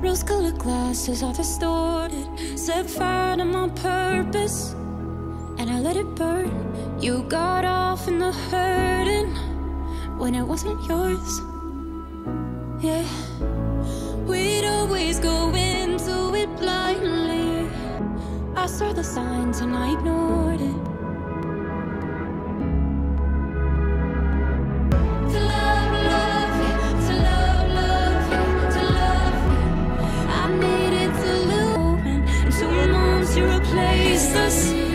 Rose colored glasses are distorted. Set fire to my purpose, and I let it burn. You got off in the hurting when it wasn't yours. Yeah, we'd always go into it blindly. I saw the signs and I ignored it. Replace